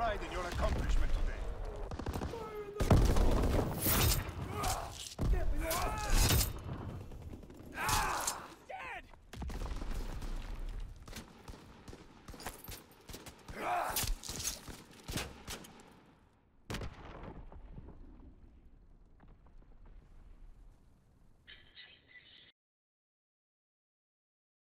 pride in your accomplishment.